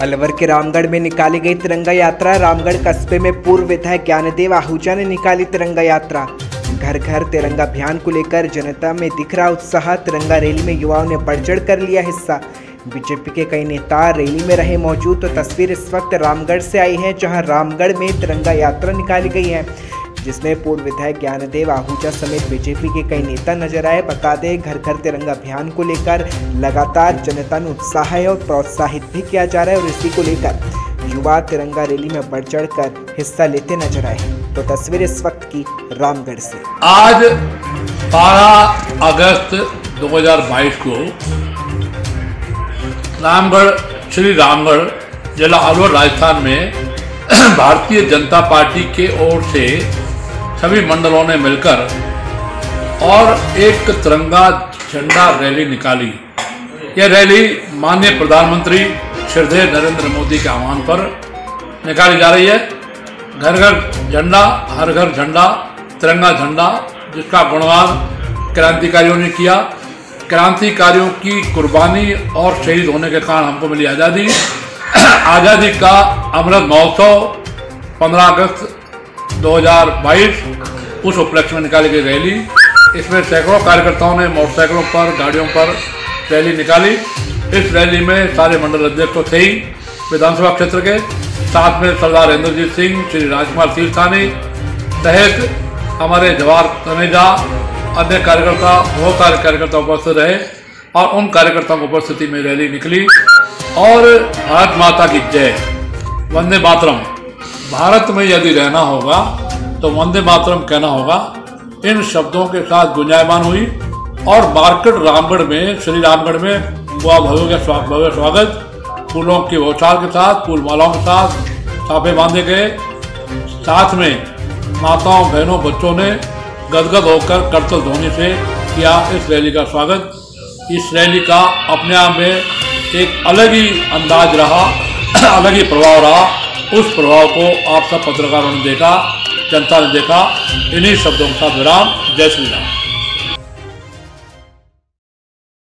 अलवर के रामगढ़ में निकाली गई तिरंगा यात्रा। रामगढ़ कस्बे में पूर्व विधायक ज्ञानदेव आहूजा ने निकाली तिरंगा यात्रा। घर घर तिरंगा अभियान को लेकर जनता में दिख रहा उत्साह। तिरंगा रैली में युवाओं ने बढ़ चढ़ कर लिया हिस्सा। बीजेपी के कई नेता रैली में रहे मौजूद तो तस्वीर इस वक्त रामगढ़ से आई है, जहाँ रामगढ़ में तिरंगा यात्रा निकाली गई है। जिसमें पूर्व विधायक ज्ञानदेव आहूजा समेत बीजेपी के कई नेता नज़र आए। बता दें घर घर तिरंगा अभियान को लेकर लगातार जनता में उत्साह है और प्रोत्साहित भी किया जा रहा है और इसी को लेकर युवा तिरंगा रैली में बढ़ चढ़ कर हिस्सा लेते नज़र आए तो तस्वीर इस वक्त की रामगढ़ से। आज 12 अगस्त 2022 को रामगढ़, श्री रामगढ़ जिला अलवर राजस्थान में भारतीय जनता पार्टी के ओर से सभी मंडलों ने मिलकर और एक तिरंगा झंडा रैली निकाली। यह रैली माननीय प्रधानमंत्री श्रद्धेय नरेंद्र मोदी के आह्वान पर निकाली जा रही है। घर घर झंडा, हर घर झंडा, तिरंगा झंडा, जिसका गुणगान क्रांतिकारियों ने किया। क्रांतिकारियों की कुर्बानी और शहीद होने के कारण हमको मिली आज़ादी। आज़ादी का अमृत महोत्सव 15 अगस्त 2022 उस उपलक्ष्य में निकाली गई रैली। इसमें सैकड़ों कार्यकर्ताओं ने मोटरसाइकिलों पर, गाड़ियों पर रैली निकाली। इस रैली में सारे मंडल अध्यक्ष तो थे ही, विधानसभा क्षेत्र के, साथ में सरदार इंद्रजीत सिंह, श्री राजकुमार तीर्थानी सहित हमारे जवाहर तनेजा, अन्य कार्यकर्ता, बहुत सारे कार्यकर्ता उपस्थित रहे और उन कार्यकर्ताओं की उपस्थिति में रैली निकली। और भारत माता की जय। वंदे मातरम। भारत में यदि रहना होगा तो वंदे मातरम कहना होगा, इन शब्दों के साथ गुंजायमान हुई और मार्केट रामगढ़ में, श्री रामगढ़ में बुआ भव्य का भव्य स्वागत। फूलों की बौछार के साथ, फूल मालाओं के साथ छापे बांधे गए। साथ में माताओं, बहनों, बच्चों ने गदगद होकर करतल ध्वनि से किया इस रैली का स्वागत। इस रैली का अपने आप में एक अलग ही अंदाज रहा, अलग ही प्रभाव रहा। उस प्रभाव को आप सब पत्रकारों ने देखा, जनता ने देखा। इन्हीं शब्दों के साथ विराम। जय श्री राम।